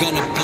gonna be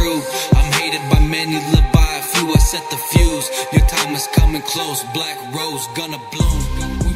I'm hated by many, live by a few, I set the fuse. Your time is coming close, black rose gonna bloom.